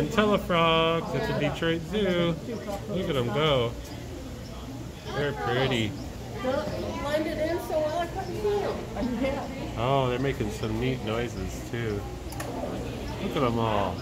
Mantella frogs at the Detroit Zoo. Look at them go. They're pretty. Oh, they're making some neat noises too. Look at them all.